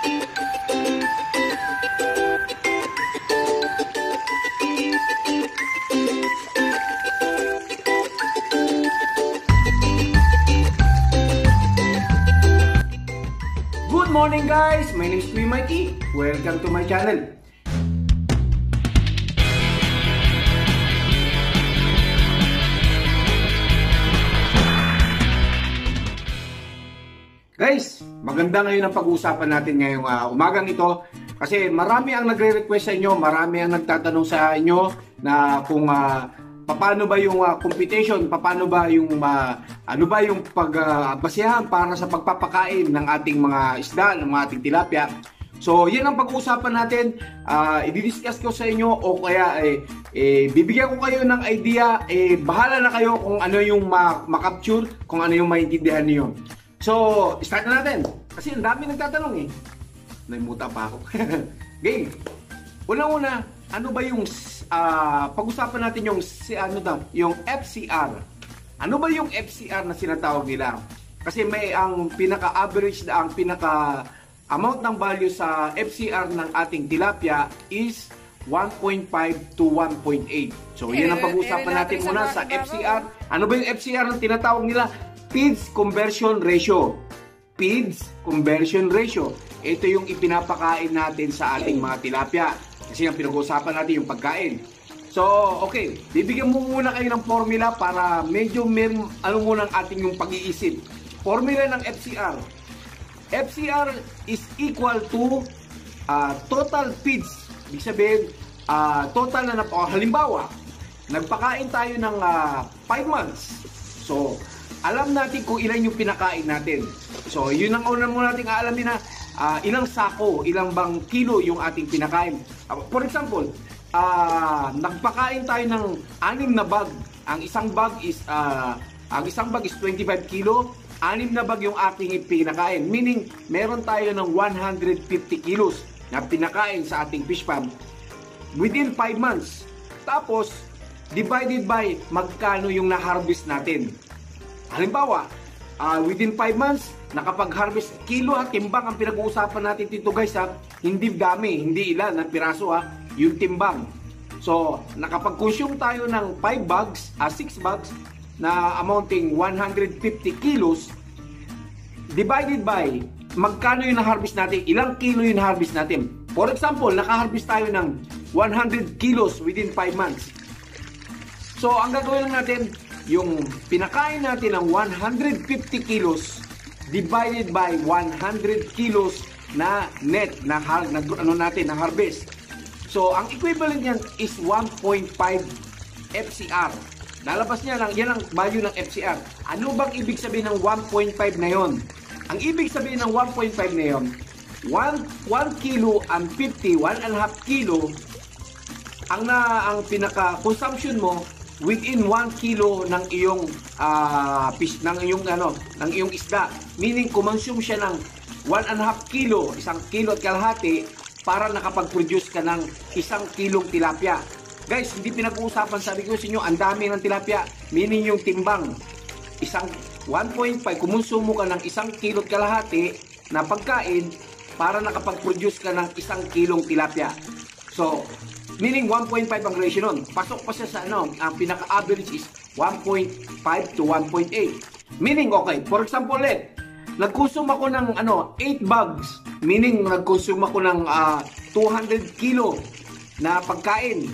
Good morning guys! My name is Kuya Mikey. Welcome to my channel. Guys, maganda ngayon ang pag-uusapan natin ngayong uh, umagang ito kasi marami ang nagre-request sa inyo, marami ang nagtatanong sa inyo na kung uh, paano ba yung uh, competition, paano ba yung uh, ano ba yung pagbasihan uh, para sa pagpapakain ng ating mga isda, ng mga ating tilapia. So, yan ang pag-uusapan natin. Uh, i-discuss ko sa inyo o kaya eh, eh, bibigyan ko kayo ng idea. Eh, bahala na kayo kung ano yung ma-capture, kung ano yung maintindihan niyo. So, start na natin. Kasi ang dami nagtatanong eh. Naimuta pa ako. Game. Una-una, ano ba yung uh, pag-usapan natin yung si ano daw, yung FCR. Ano ba yung FCR na sinatawag nila? Kasi may ang pinaka-average na ang pinaka amount ng value sa FCR ng ating tilapia is 1.5 to 1.8. So, yan ang pag-usapan natin muna sa FCR. Ano ba yung FCR na tinatawag nila? Feeds conversion ratio. Feeds conversion ratio. Ito yung ipinapakain natin sa ating mga tilapia. Kasi ang pinag-uusapan natin yung pagkain. So, okay. Bibigyan mo muna kayo ng formula para medyo mer ano muna ang ating yung pag-iisip. Formula ng FCR. FCR is equal to uh, total feeds. Ibig sabihin, uh, total na, oh, halimbawa, nagpakain tayo ng 5 uh, months. So, alam natin kung ilan yung pinakain natin. So, yun ang una mo natin aalamin na uh, ilang sako, ilang bang kilo yung ating pinakain. Uh, for example, uh, nagpakain tayo ng anim na bag. Ang isang bag is uh, ang isang bag is 25 kilo. Anim na bag yung ating pinakain. Meaning, meron tayo ng 150 kilos na pinakain sa ating fish farm within 5 months. Tapos, divided by magkano yung na-harvest natin. Halimbawa, uh, within 5 months, nakapag-harvest kilo at timbang ang pinag-uusapan natin dito guys ha. Hindi dami, hindi ilan na piraso ha, yung timbang. So, nakapag-consume tayo ng 5 bags, uh, 6 bags na amounting 150 kilos divided by magkano yung na-harvest natin, ilang kilo yung na-harvest natin. For example, naka-harvest tayo ng 100 kilos within 5 months. So, ang gagawin lang natin, yung pinakain natin ng 150 kilos divided by 100 kilos na net na, na ano natin na harvest. So ang equivalent niyan is 1.5 FCR. Lalabas niya lang, yan ang value ng FCR. Ano bang ibig sabihin ng 1.5 na yon? Ang ibig sabihin ng 1.5 na yon, 1, 1 kilo and 50, 1 and a half kilo ang na ang pinaka consumption mo within 1 kilo ng iyong uh, fish, ng iyong ano, ng iyong isda. Meaning kumonsume siya ng 1 and a half kilo, isang kilo at kalahati para nakapag-produce ka ng isang kilong tilapia. Guys, hindi pinag-uusapan sabi ko sa inyo, ang dami ng tilapia, meaning yung timbang. Isang 1.5, kumonsumo ka ng isang kilo at kalahati na pagkain para nakapag-produce ka ng isang kilong tilapia. So, Meaning 1.5 ang ratio nun. Pasok pa siya sa ano, ang pinaka-average is 1.5 to 1.8. Meaning, okay, for example ulit, nag-consume ako ng ano, 8 bags. Meaning, nag-consume ako ng uh, ah, 200 kilo na pagkain.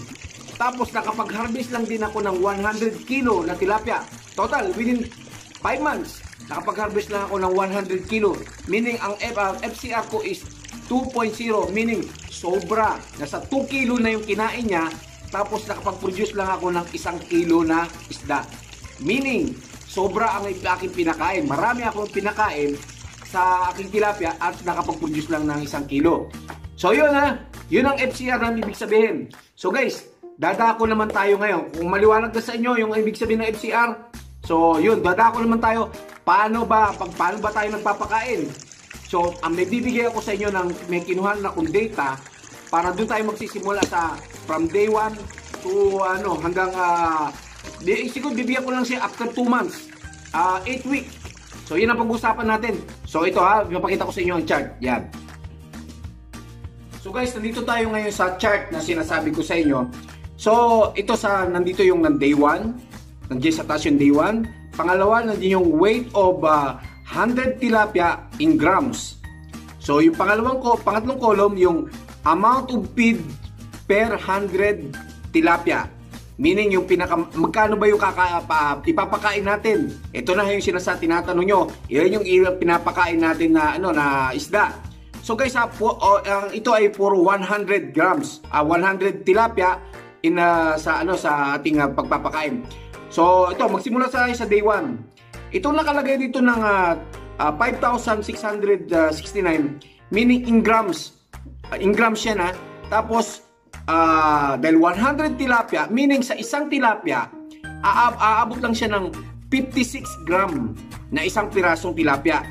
Tapos, nakapag-harvest lang din ako ng 100 kilo na tilapia. Total, within 5 months, nakapag-harvest lang ako ng 100 kilo. Meaning, ang F, uh, FCR ko is 2.0. Meaning, sobra. Nasa 2 kilo na yung kinain niya, tapos nakapag-produce lang ako ng isang kilo na isda. Meaning, sobra ang aking pinakain. Marami akong pinakain sa aking tilapia at nakapag-produce lang ng isang kilo. So yun ha, yun ang FCR na ibig sabihin. So guys, dadako naman tayo ngayon. Kung maliwanag na sa inyo yung ibig sabihin ng FCR, so yun, dadako naman tayo. Paano ba, pag, paano ba tayo nagpapakain? So, ang may bibigay ako sa inyo ng may kinuhan na kong data para doon tayo magsisimula sa from day 1 to ano hanggang uh, siguro bibigyan ko lang siya after 2 months, uh, ah, 8 weeks. So, yun ang pag-usapan natin. So, ito ha, ipapakita ko sa inyo ang chart. Yan. So guys, nandito tayo ngayon sa chart na sinasabi ko sa inyo. So, ito sa, nandito yung ng day 1. Nandiyan sa taas yung day 1. Pangalawa, nandiyan yung weight of uh, 100 tilapia in grams. So, yung pangalawang ko, pangatlong column, yung amount of feed per 100 tilapia. Meaning yung pinaka magkano ba yung kaka, pa, ipapakain natin? Ito na yung sinasa tinatanong nyo. Yan yung pinapakain natin na ano na isda. So guys, uh, po, uh, ito ay puro 100 grams, uh, 100 tilapia in uh, sa ano sa ating uh, pagpapakain. So ito magsimula sa sa day 1. Ito nakalagay dito ng uh, uh, 5,669 meaning in grams. Uh, in grams yan ha. Tapos uh, dahil 100 tilapia, meaning sa isang tilapia, aab aabot lang siya ng 56 gram na isang pirasong tilapia.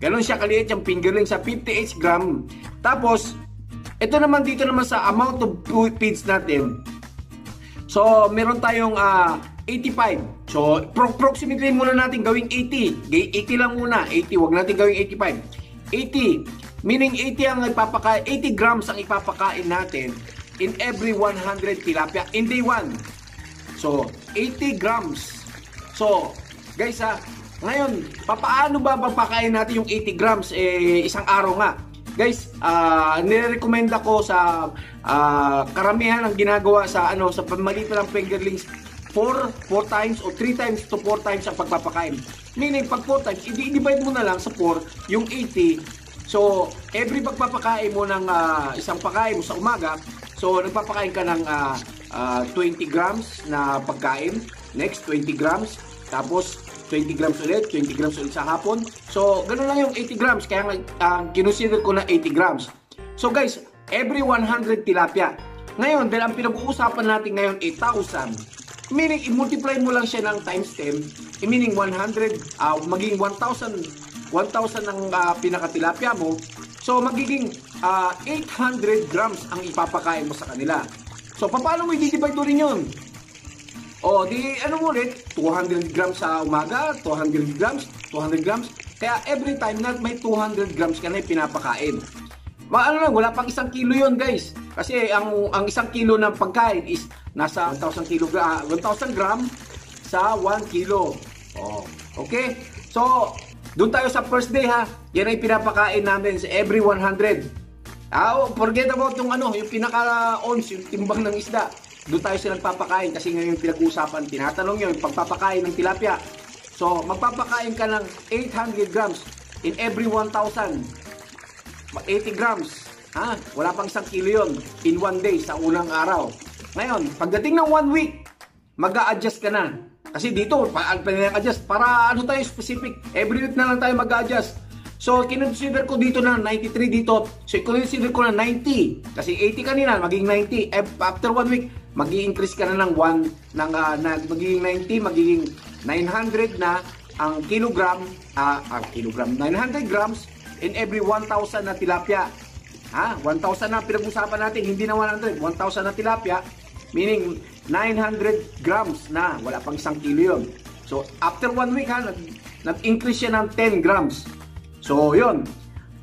Ganon siya kaliit yung fingerling sa 58 gram. Tapos, ito naman dito naman sa amount of feeds natin. So, meron tayong uh, 85. So, pro approximately muna natin gawing 80. 80 lang muna. 80, wag natin gawing 85. 80. Meaning 80 ang ipapakain, 80 grams ang ipapakain natin in every 100 tilapia in day 1. So, 80 grams. So, guys ha, ngayon, papaano ba papakain natin yung 80 grams eh, isang araw nga? Guys, uh, nire-recommend ako sa uh, karamihan ng ginagawa sa ano sa pamalitan ng fingerlings 4 4 times o 3 times to 4 times ang pagpapakain. Meaning pag 4 times, i-divide mo na lang sa 4 yung 80. So, every pagpapakain mo ng uh, isang pakain mo sa umaga, So, nagpapakain ka ng uh, uh, 20 grams na pagkain. Next, 20 grams. Tapos, 20 grams ulit, 20 grams ulit sa hapon. So, ganun lang yung 80 grams. Kaya uh, kinusider ko na 80 grams. So, guys, every 100 tilapia. Ngayon, dahil ang pinag-uusapan natin ngayon 8,000, meaning, i-multiply mo lang siya ng times 10, meaning 100, uh, maging 1,000 1,000 ang uh, pinakatilapia mo, So magiging uh, ah, 800 grams ang ipapakain mo sa kanila. So paano mo i-divide rin yun? O di ano ulit, 200 grams sa umaga, 200 grams, 200 grams. Kaya every time na may 200 grams ka na pinapakain. Ma ano lang, wala pang isang kilo yon guys. Kasi ang ang isang kilo ng pagkain is nasa 1,000 kilo, uh, 1,000 gram sa 1 kilo. Oh, okay? So, doon tayo sa first day ha. Yan ay pinapakain namin sa every 100. Ah, oh, forget about yung ano, yung pinaka-ons, yung timbang ng isda. Doon tayo sila nagpapakain kasi ngayon yung pinag-uusapan, tinatanong nyo yung pagpapakain ng tilapia. So, magpapakain ka ng 800 grams in every 1,000. 80 grams. Ha? Wala pang isang kilo yun in one day sa unang araw. Ngayon, pagdating ng one week, mag-a-adjust ka na. Kasi dito, pa, adjust para ano tayo specific. Every week na lang tayo mag-adjust. So, kinonsider ko dito na 93 dito. So, kinonsider ko na 90. Kasi 80 kanina, magiging 90. Eh, after one week, mag increase ka na ng 1, ng, uh, na, magiging 90, magiging 900 na ang kilogram, uh, ang kilogram, 900 grams in every 1,000 na tilapia. Ha? 1,000 na pinag-usapan natin, hindi na 100. 1,000 na tilapia, meaning 900 grams na, wala pang isang kilo yun. So, after one week ha, nag-increase siya ng 10 grams. So, yun.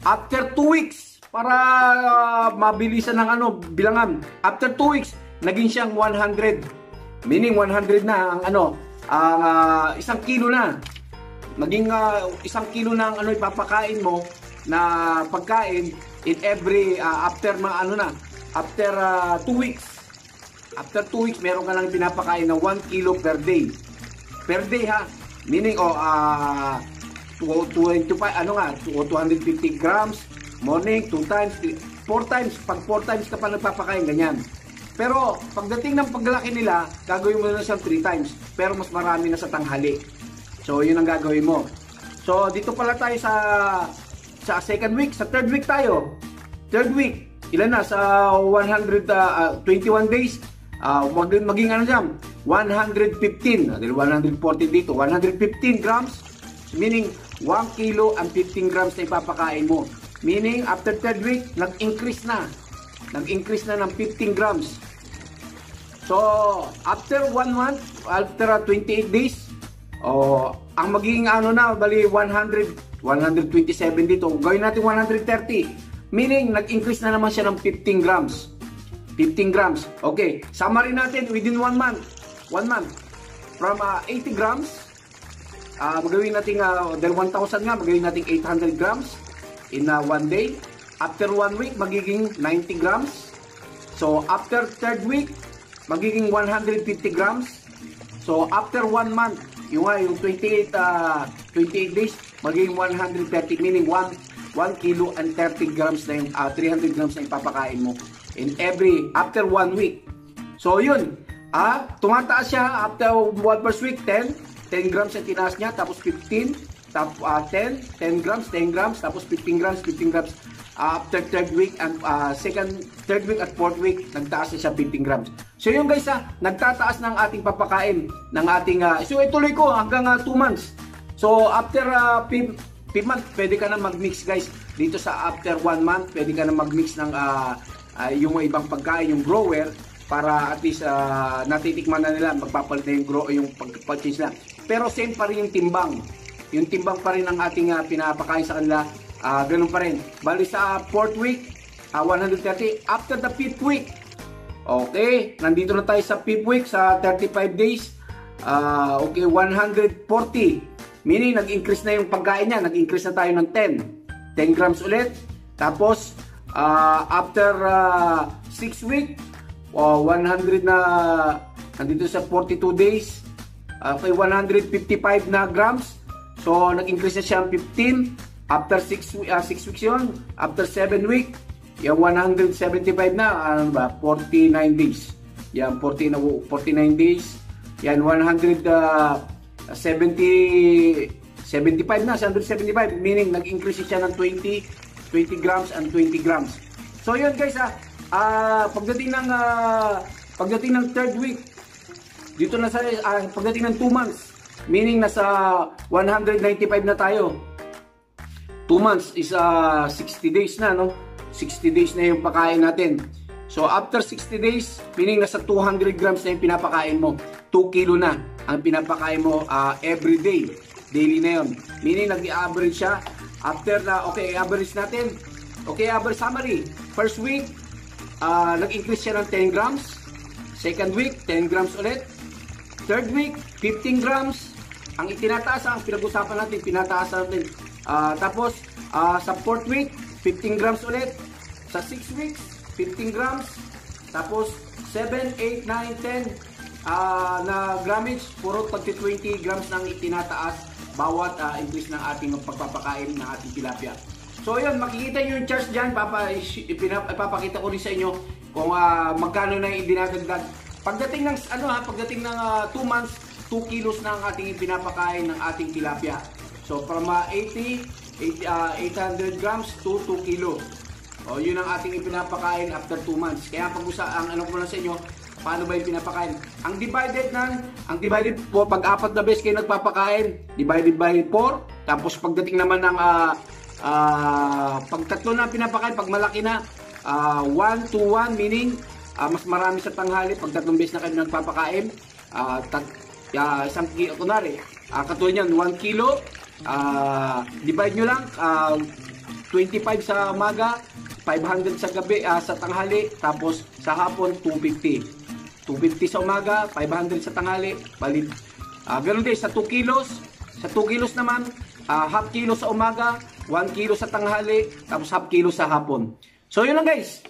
After 2 weeks, para uh, mabilisan ng ano, bilangan. After 2 weeks, naging siyang 100. Meaning 100 na ang ano, ang uh, isang kilo na. Maging uh, isang kilo na ang ano ipapakain mo na pagkain in every uh, after mga ano na, after 2 uh, weeks After 2 weeks, meron ka lang pinapakain na 1 kilo per day. Per day ha. Meaning, oh, uh, 25, ano nga, 250 grams, morning, 2 times, 4 times. Pag 4 times ka pa nagpapakain, ganyan. Pero, pagdating ng paglaki nila, gagawin mo na siyang 3 times. Pero mas marami na sa tanghali. So, yun ang gagawin mo. So, dito pala tayo sa sa second week, sa third week tayo. Third week, ilan na? Sa 121 uh, 21 days, uh, maging, maging ano dyan, 115, dahil 114 dito, 115 grams, meaning 1 kilo and 15 grams na ipapakain mo. Meaning, after third week, nag-increase na. Nag-increase na ng 15 grams. So, after 1 month, after 28 days, oh, ang magiging ano na, bali 100, 127 dito. Gawin natin 130. meaning nag-increase na naman siya ng 15 grams. 15 grams. Okay, summary natin within 1 month. 1 month. From uh, 80 grams, uh, magawin natin, uh, dahil 1,000 nga, magawin natin 800 grams in uh, one day. After 1 week, magiging 90 grams. So, after third week, magiging 150 grams. So, after 1 month, yung, uh, yung 28, uh, 28 days, magiging 130, meaning 1, 1 kilo and 30 grams na yung, uh, 300 grams na ipapakain mo in every, after 1 week. So, yun, Ah, tumataas siya after one first week, 10. 10 grams ang tinaas niya, tapos 15, tap, uh, 10, 10 grams, 10 grams, tapos 15 grams, 15 grams. Uh, after third week and uh, second, third week at fourth week, nagtaas na siya 15 grams. So yun guys ha, nagtataas ng ating papakain, ng ating, uh, so ituloy ko hanggang 2 uh, months. So after uh, 5 month, pwede ka na mag-mix guys. Dito sa after 1 month, pwede ka na mag-mix ng uh, uh, yung ibang pagkain, yung grower, para at least uh, natitikman na nila magpapalit na yung grow yung pag-purchase nila. Pero same pa rin yung timbang. Yung timbang pa rin ang ating uh, pinapakain sa kanila. Uh, ganun pa rin. Bali sa 4th week, uh, 130. After the 5th week, okay, nandito na tayo sa 5th week sa 35 days. Uh, okay, 140. Meaning, nag-increase na yung pagkain niya. Nag-increase na tayo ng 10. 10 grams ulit. Tapos, uh, after 6 uh, week, uh, 100 na nandito sa 42 days uh, kay 155 na grams so nag-increase na siya 15 after 6 uh, 6 weeks yun after 7 week yung 175 na ano ba 49 days yan 40 na 49 days yan 100 uh, 70 75 na 175 meaning nag-increase siya ng 20 20 grams and 20 grams so yun guys ah uh, pagdating ng uh, pagdating ng third week, dito na sa uh, pagdating ng 2 months, meaning nasa 195 na tayo. 2 months is uh, 60 days na, no? 60 days na yung pakain natin. So after 60 days, meaning nasa 200 grams na yung pinapakain mo. 2 kilo na ang pinapakain mo uh, every day. Daily na yun. Meaning nag-average siya. After na, okay, average natin. Okay, average summary. First week, uh, nag-increase siya ng 10 grams. Second week, 10 grams ulit. Third week, 15 grams. Ang itinataas, ang pinag-usapan natin, pinataas natin. Uh, tapos, uh, sa fourth week, 15 grams ulit. Sa 6 weeks, 15 grams. Tapos, 7, 8, 9, 10 uh, na grammage. Puro 20 grams nang itinataas bawat uh, increase ng ating pagpapakain ng ating tilapia. So yun, makikita nyo yung charts dyan. Papa, ipapakita ko rin sa inyo kung uh, magkano na yung dinadagdag. Pagdating ng, ano ha, pagdating ng 2 uh, months, 2 kilos na ang ating pinapakain ng ating tilapia. So from uh, 80, 80 uh, 800 grams to 2 kilo. O yun ang ating ipinapakain after 2 months. Kaya pag usa ang ano ko na sa inyo, paano ba yung pinapakain? Ang divided ng, ang divided po, pag apat na beses kayo nagpapakain, divided by 4. Tapos pagdating naman ng uh, uh, pag tatlo na pinapakain, pag malaki na, 1 uh, to 1 meaning uh, mas marami sa tanghali pag tatlong beses na kayo nagpapakain. Uh, tat, uh, isang kilo, kunwari, uh, katulad yan, 1 kilo, uh, divide nyo lang, uh, 25 sa umaga, 500 sa gabi, uh, sa tanghali, tapos sa hapon, 250. 250 sa umaga, 500 sa tanghali, balit. Uh, ganun din, sa 2 kilos, sa 2 kilos naman, uh, half kilo sa umaga, 1 kilo sa tanghali, tapos half kilo sa hapon. So yun lang guys.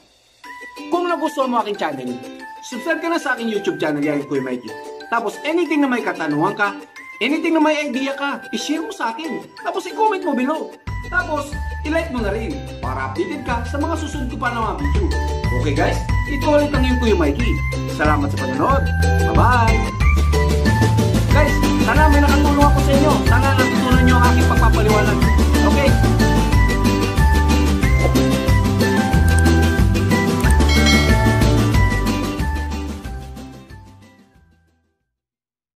Kung nagustuhan mo aking channel, subscribe ka na sa aking YouTube channel, yan Kuya Mikey. Tapos anything na may katanungan ka, anything na may idea ka, i-share mo sa akin. Tapos i-comment mo below. Tapos, i-like mo na rin para updated ka sa mga susunod ko pa na mga video. Okay guys, ito ulit ang yung Kuya Mikey. Salamat sa panonood. Bye-bye! Guys, sana may nakatulong ako sa inyo. Sana natutunan nyo ang aking pagpapaliwanag.